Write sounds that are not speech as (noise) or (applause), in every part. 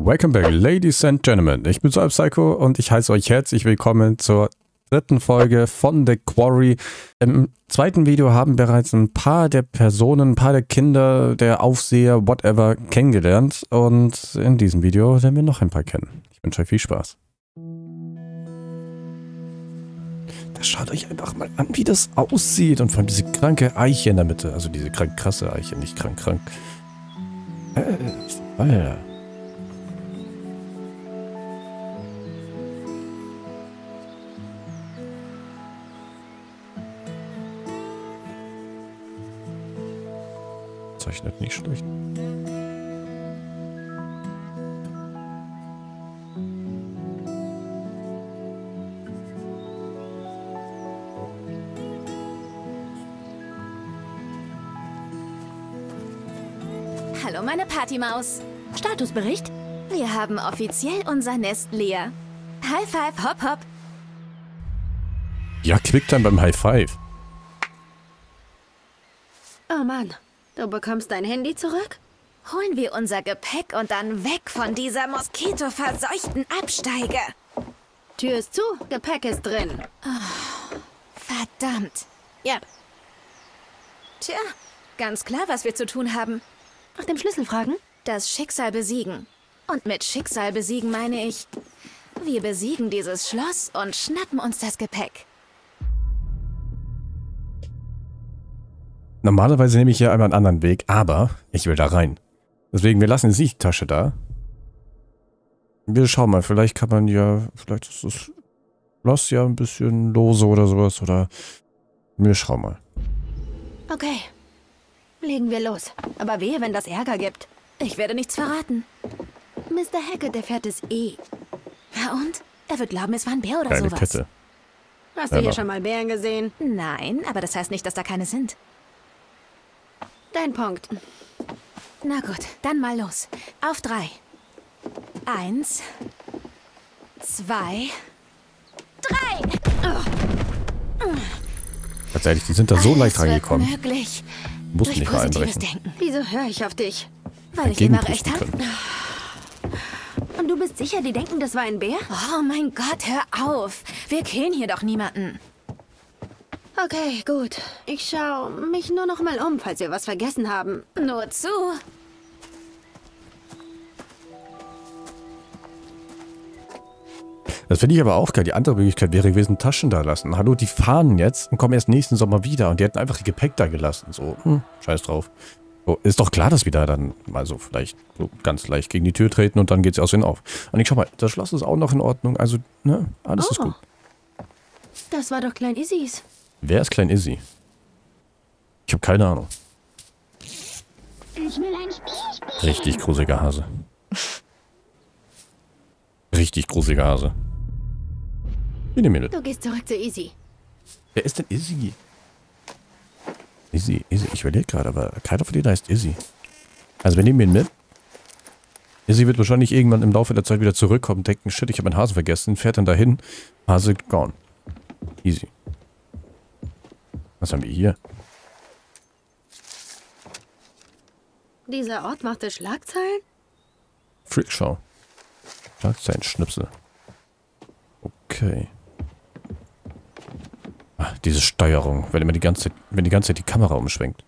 Welcome back, Ladies and Gentlemen. Ich bin Soul Psycho und ich heiße euch herzlich willkommen zur dritten Folge von The Quarry. Im zweiten Video haben bereits ein paar der Personen, ein paar der Kinder, der Aufseher, whatever, kennengelernt. Und in diesem Video lernen wir noch ein paar kennen. Ich wünsche euch viel Spaß. Das schaut euch einfach mal an, wie das aussieht. Und vor allem diese kranke Eiche in der Mitte. Also diese krank krasse Eiche, nicht krank krank. Äh, Alter. Zeichnet nicht schlecht. Hallo, meine Partymaus. Statusbericht? Wir haben offiziell unser Nest leer. High five, hopp, hopp. Ja, Quicktime beim High Five. Oh Mann, du bekommst dein Handy zurück? Holen wir unser Gepäck und dann weg von dieser moskitoverseuchten Absteige. Tür ist zu, Gepäck ist drin. Verdammt. Ja. Tja, ganz klar, was wir zu tun haben. Nach dem Schlüssel fragen? Das Schicksal besiegen. Und mit Schicksal besiegen meine ich, wir besiegen dieses Schloss und schnappen uns das Gepäck. Normalerweise nehme ich hier einmal einen anderen Weg, aber ich will da rein. Deswegen, wir lassen die Tasche da. Wir schauen mal, vielleicht kann man ja, vielleicht ist das Schloss ja ein bisschen lose oder sowas, oder wir schauen mal. Okay. Legen wir los. Aber wehe, wenn das Ärger gibt. Ich werde nichts verraten. Mr. Hackett, der fährt es eh. Ja und? Er wird glauben, es war ein Bär oder Geile sowas. Kette. Hast du Ja, hier schon mal Bären gesehen? Nein, aber das heißt nicht, dass da keine sind. Dein Punkt. Na gut, dann mal los. Auf drei. Eins, zwei, drei. Tatsächlich, die sind da so Alles leicht reingekommen. möglich. Durch nicht mal einbrechen. Denken. Wieso höre ich auf dich? Weil ich immer recht habe. Und du bist sicher, die denken, das war ein Bär? Oh mein Gott, hör auf. Wir killen hier doch niemanden. Okay, gut. Ich schau mich nur noch mal um, falls wir was vergessen haben. Nur zu. Das finde ich aber auch geil. Die andere Möglichkeit wäre gewesen, Taschen da lassen. Hallo, die fahren jetzt und kommen erst nächsten Sommer wieder und die hätten einfach ihr Gepäck da gelassen. So, hm, scheiß drauf. So, ist doch klar, dass wir da dann mal so vielleicht so ganz leicht gegen die Tür treten und dann geht's aus und auf. Und ich schau mal, das Schloss ist auch noch in Ordnung. Also, ne, alles ist Oh. gut. Das war doch Klein Isis. Wer ist Klein Izzy? Ich habe keine Ahnung. Ich will ein Spiel spielen. Richtig gruseliger Hase. Richtig gruseliger Hase. Wie nehmen wir das? Du gehst zurück zu Easy. Wer ist denn Izzy? Izzy, Izzy, ich überlege gerade, aber keiner von denen heißt Izzy. Also wir nehmen ihn mit. Izzy wird wahrscheinlich irgendwann im Laufe der Zeit wieder zurückkommen, denken, shit, ich habe meinen Hasen vergessen, fährt dann dahin, Hase gone. Easy. Was haben wir hier? Dieser Ort machte Schlagzeilen? Freakshow. Schnipsel. Okay. Ah, diese Steuerung, wenn immer die ganze Zeit, wenn die ganze Zeit die Kamera umschwenkt.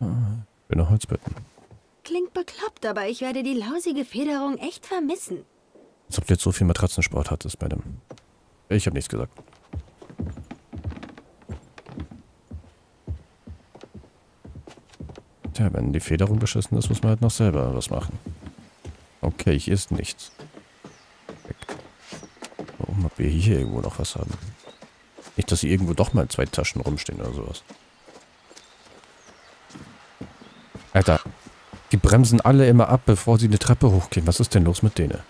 Ah, schöne Holzbetten. Klingt bekloppt, aber ich werde die lausige Federung echt vermissen. Als ob du jetzt so viel Matratzensport hattest bei dem. Ich habe nichts gesagt. Tja, wenn die Federung beschissen ist, muss man halt noch selber was machen. Okay, hier ist nichts. Weg. Warum, ob wir hier irgendwo noch was haben? Nicht, dass hier irgendwo doch mal zwei Taschen rumstehen oder sowas. Alter, die bremsen alle immer ab, bevor sie eine Treppe hochgehen. Was ist denn los mit denen?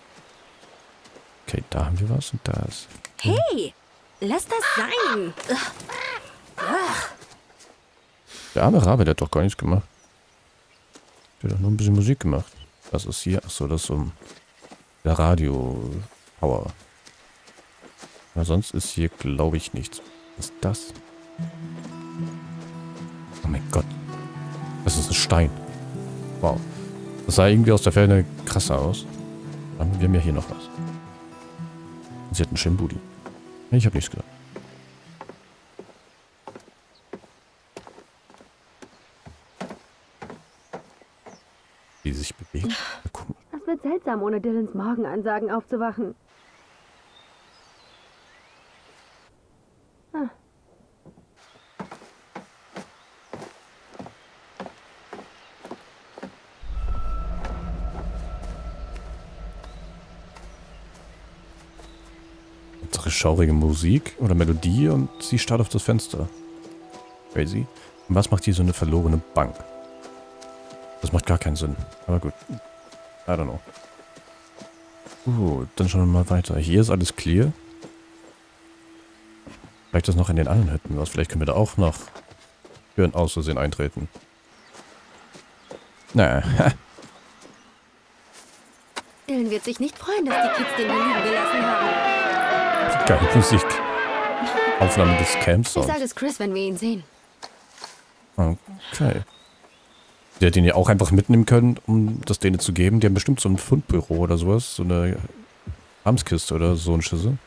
Okay, da haben wir was und da ist. Hey, lass das sein. Der arme Rabe, der hat doch gar nichts gemacht. Der hat doch nur ein bisschen Musik gemacht. Was ist hier? Achso, das ist ein der Radio-Power. Aber sonst ist hier, glaube ich, nichts. Was ist das? Oh mein Gott. Das ist ein Stein. Wow. Das sah irgendwie aus der Ferne krasser aus. Wir haben ja hier noch was. Sie hat einen schönen Booty. Ich habe nichts gesagt. Wie sie sich bewegt. Ja, guck mal. Es wird seltsam, ohne Dylans Morgenansagen aufzuwachen. Ah, Hauptsache schaurige Musik oder Melodie und sie starrt auf das Fenster. Crazy. Und was macht hier so eine verlorene Bank? Das macht gar keinen Sinn. Aber gut. I don't know. Uh, dann schauen wir mal weiter. Hier ist alles clear. Vielleicht ist noch in den anderen Hütten was. Vielleicht können wir da auch noch Türen aus Versehen eintreten. Naja. Dylan (laughs) wird sich nicht freuen, dass die Kids den hier liegen gelassen haben. Geile Musik. Aufnahme des Camps. Ich sage es Chris, wenn wir ihn sehen. Okay. Hätten ihn ja auch einfach mitnehmen können, um das denen zu geben. Die haben bestimmt so ein Fundbüro oder sowas. So eine Amtskiste oder so ein Schüssel.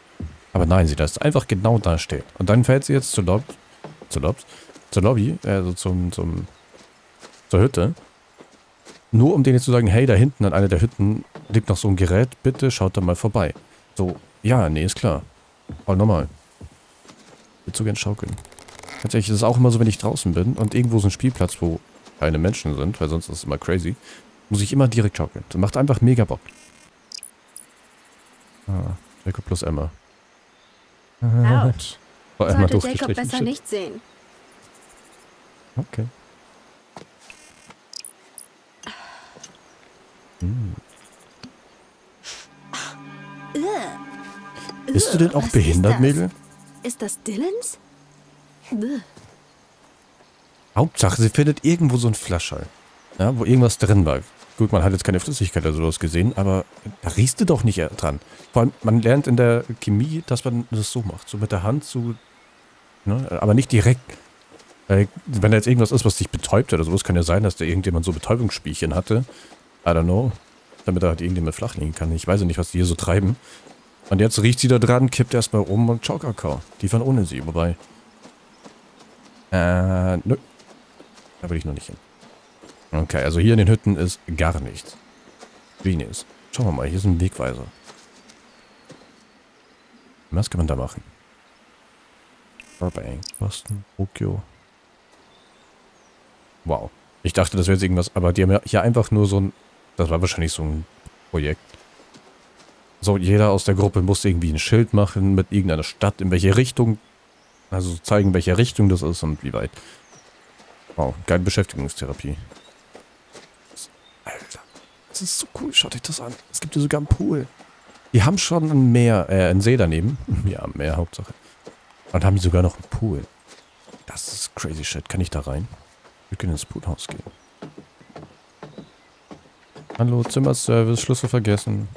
Aber nein, sie lässt einfach genau da stehen. Und dann fährt sie jetzt zur Lob zur Lobs zur Lobby, also zum, zum, zur Hütte. Nur um denen zu sagen, hey, da hinten an einer der Hütten liegt noch so ein Gerät, bitte schaut da mal vorbei. So, ja, nee, ist klar. Voll normal. Ich so gern schaukeln. Tatsächlich ist es auch immer so, wenn ich draußen bin und irgendwo so ein Spielplatz, wo keine Menschen sind, weil sonst ist es immer crazy, muss ich immer direkt schaukeln. Das macht einfach mega Bock. Ah, Jacob plus Emma. Autsch. Oh, Emma Sollte Jacob besser Shit. nicht sehen. Okay. Bist du denn auch Was ist behindert, das? Mädel? Ist das Dylans? Hauptsache, sie findet irgendwo so ein Flaschall. Ja, wo irgendwas drin war. Gut, man hat jetzt keine Flüssigkeit oder sowas gesehen, aber da riechst du doch nicht dran. Vor allem, man lernt in der Chemie, dass man das so macht. So mit der Hand so. Ne? Aber nicht direkt. Weil, wenn da jetzt irgendwas ist, was dich betäubt oder sowas, kann ja sein, dass da irgendjemand so Betäubungsspielchen hatte. I don't know. Damit er halt irgendjemand flach liegen kann. Ich weiß ja nicht, was die hier so treiben. Und jetzt riecht sie da dran, kippt erstmal um und ciao Kakao. Die waren ohne sie, wobei. Äh, nö. Da will ich noch nicht hin. Okay, also hier in den Hütten ist gar nichts. Venus. Schauen wir mal, hier ist ein Wegweiser. Was kann man da machen? Burbank, Boston, Tokio. Wow. Ich dachte, das wäre jetzt irgendwas, aber die haben ja hier einfach nur so ein... Das war wahrscheinlich so ein Projekt. So, jeder aus der Gruppe musste irgendwie ein Schild machen mit irgendeiner Stadt, in welche Richtung... Also zeigen, welche Richtung das ist und wie weit. Wow, geile Beschäftigungstherapie. Alter, das ist so cool. Schaut euch das an. Es gibt hier sogar einen Pool. Die haben schon ein Meer, äh, einen See daneben. (laughs) Ja, ein Meer, Hauptsache. Und haben die sogar noch einen Pool. Das ist crazy shit. Kann ich da rein? Wir können ins Poolhaus gehen. Hallo, Zimmerservice, Schlüssel vergessen.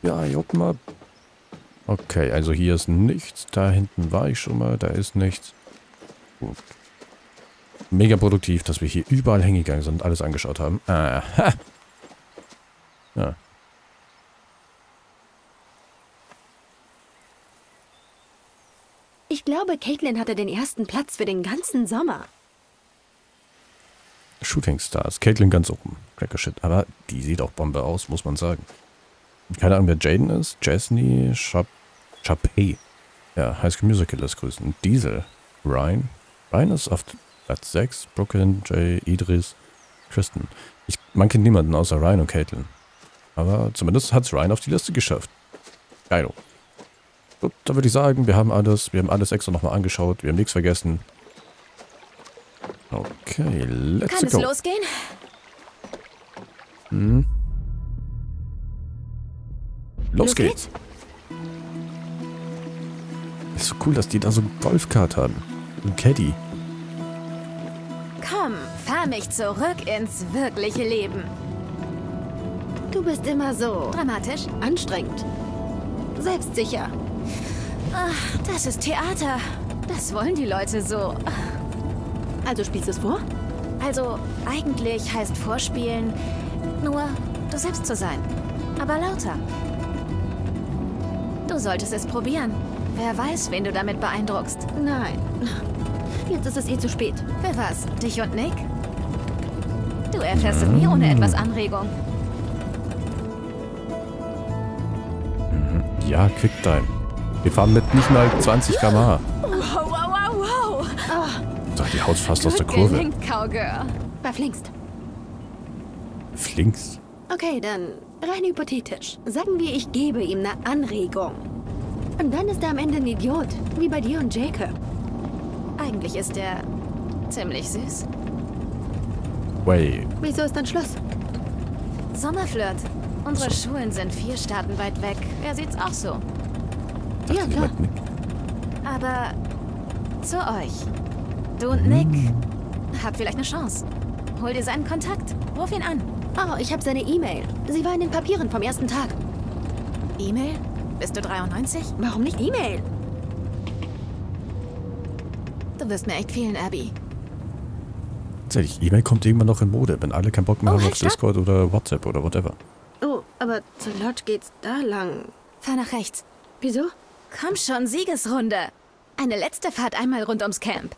Ja, juck mal. Okay, also hier ist nichts. Da hinten war ich schon mal. Da ist nichts. Gut. Mega produktiv, dass wir hier überall hingegangen sind und alles angeschaut haben. Aha. Ja. Ich glaube, Caitlin hatte den ersten Platz für den ganzen Sommer. Shooting Stars. Caitlin ganz oben. Cracker Shit. Aber die sieht auch Bombe aus, muss man sagen. Keine Ahnung, wer Jaden ist. Jasny Chap Chapey. Ja, High School Musical lässt grüßen. Diesel. Ryan. Ryan ist auf Platz 6. Brooklyn, Jay, Idris, Kristen. Ich, man kennt niemanden außer Ryan und Caitlin. Aber zumindest hat es Ryan auf die Liste geschafft. Geilo. Gut, dann würde ich sagen, wir haben alles. Wir haben alles extra nochmal angeschaut. Wir haben nichts vergessen. Okay, let's Kann es go. losgehen? Los geht's. Ist so cool, dass die da so einen Golfkart haben. Ein Caddy. Komm, fahr mich zurück ins wirkliche Leben. Du bist immer so Dramatisch? anstrengend. Selbstsicher. Das ist Theater. Das wollen die Leute so. Also spielst du es vor? Also, eigentlich heißt Vorspielen nur, du selbst zu sein. Aber lauter. Du solltest es probieren. Wer weiß, wen du damit beeindruckst. Nein. Jetzt ist es eh zu spät. Für was? Dich und Nick? Du erfährst es nie ohne etwas Anregung. Ja, Quicktime. Wir fahren mit nicht mal 20 km/h. Wow, wow, wow, wow. So, die haut fast aus der Kurve. gelingt, Cowgirl. Verflinkst. Flinks. Okay, dann rein hypothetisch. Sagen wir, ich gebe ihm eine Anregung. Und dann ist er am Ende ein Idiot. Wie bei dir und Jacob. Eigentlich ist er ziemlich süß. Way. Wieso ist dann Schluss? Sommerflirt. Unsere Schulen sind vier Staaten weit weg. Er sieht's auch so. Ja, klar. Aber zu euch. Du und Nick habt vielleicht eine Chance. Hol dir seinen Kontakt. Ruf ihn an. Oh, ich habe seine E-Mail. Sie war in den Papieren vom ersten Tag. E-Mail? Bist du 93? Warum nicht E-Mail? Du wirst mir echt fehlen, Abby. Tatsächlich, E-Mail kommt irgendwann noch in Mode, wenn alle keinen Bock mehr Oh, haben halt, auf stopp. Discord oder WhatsApp oder whatever. Oh, aber zur Lodge geht's da lang. Fahr nach rechts. Wieso? Komm schon, Siegesrunde. Eine letzte Fahrt einmal rund ums Camp.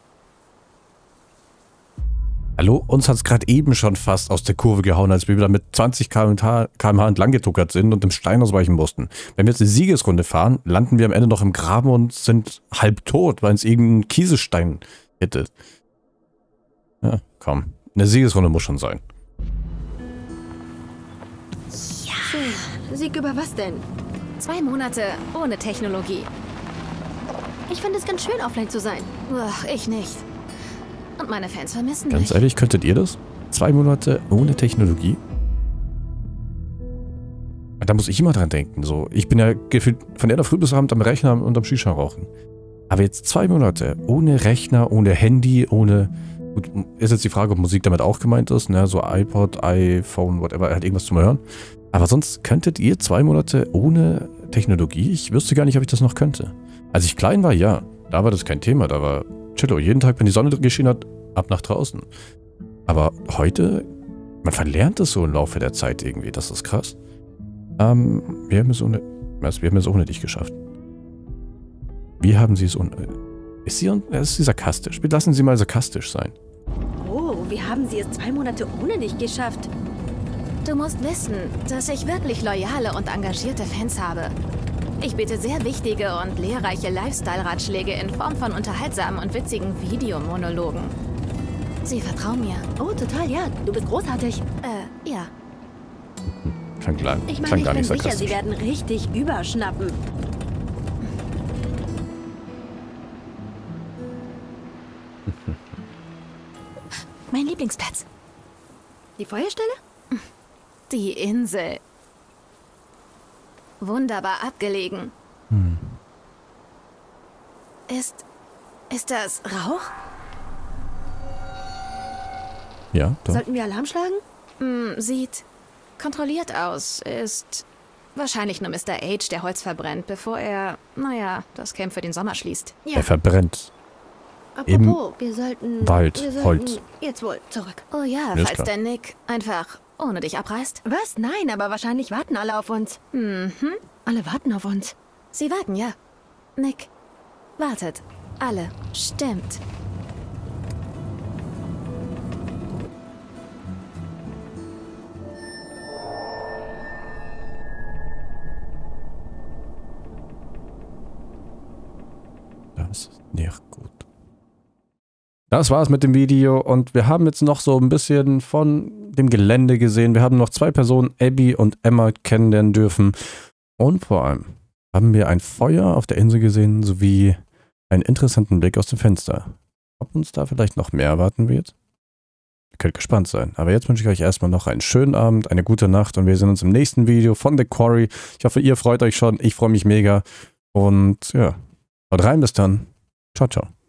Hallo, uns hat's gerade eben schon fast aus der Kurve gehauen, als wir wieder mit 20 km/h entlang getuckert sind und dem Stein ausweichen mussten. Wenn wir jetzt eine Siegesrunde fahren, landen wir am Ende noch im Graben und sind halb tot, weil uns irgendein Kieselstein hittet. Ja, komm. Eine Siegesrunde muss schon sein. Schön. Sieg über was denn? Zwei Monate ohne Technologie. Ich finde es ganz schön, offline zu sein. Uah, ich nicht. Und meine Fans vermissen Ganz mich. ehrlich, könntet ihr das? Zwei Monate ohne Technologie? Da muss ich immer dran denken. So, ich bin ja gefühlt von der früh bis Abend am Rechner und am Shisha rauchen. Aber jetzt zwei Monate ohne Rechner, ohne Handy, ohne. Gut, ist jetzt die Frage, ob Musik damit auch gemeint ist, ne? So iPod, iPhone, whatever, halt irgendwas zum Hören. Aber sonst könntet ihr zwei Monate ohne Technologie? Ich wüsste gar nicht, ob ich das noch könnte. Als ich klein war, ja. Da war das kein Thema. Da war Chillo. Jeden Tag, wenn die Sonne geschienen hat, ab nach draußen. Aber heute, man verlernt es so im Laufe der Zeit irgendwie. Das ist krass. Ähm, wir haben es ohne, was, wir haben es ohne dich geschafft. Wie haben sie es ohne, ist sie, ist sie sarkastisch? Lassen sie mal sarkastisch sein. Oh, wie haben sie es zwei Monate ohne dich geschafft? Du musst wissen, dass ich wirklich loyale und engagierte Fans habe. Ich biete sehr wichtige und lehrreiche Lifestyle-Ratschläge in Form von unterhaltsamen und witzigen Videomonologen. Sie vertrauen mir. Oh, total, ja. Du bist großartig. Äh, ja. Klang, klang, Ich meine, ich bin nicht sicher, sie werden richtig überschnappen. Mein Lieblingsplatz. Die Feuerstelle? Die Insel. Wunderbar abgelegen. Ist. Ist das Rauch? Ja, doch. Sollten wir Alarm schlagen? Hm, sieht kontrolliert aus. Ist wahrscheinlich nur Mr. H, der Holz verbrennt, bevor er, naja, das Camp für den Sommer schließt. Ja. Er verbrennt. Apropos, wir sollten. Wald, wir sollten Holz. Jetzt wohl zurück. Oh ja, Mir falls der Nick einfach ohne dich abreißt. Was? Nein, aber wahrscheinlich warten alle auf uns. Mhm. Alle warten auf uns. Sie warten, ja. Nick, wartet. Alle. Stimmt. Das ist nicht gut. Das war's mit dem Video und wir haben jetzt noch so ein bisschen von dem Gelände gesehen. Wir haben noch zwei Personen, Abby und Emma, kennenlernen dürfen. Und vor allem haben wir ein Feuer auf der Insel gesehen, sowie einen interessanten Blick aus dem Fenster. Ob uns da vielleicht noch mehr erwarten wird? Ihr könnt gespannt sein. Aber jetzt wünsche ich euch erstmal noch einen schönen Abend, eine gute Nacht und wir sehen uns im nächsten Video von The Quarry. Ich hoffe, ihr freut euch schon. Ich freue mich mega. Und ja, haut rein bis dann. Ciao, ciao.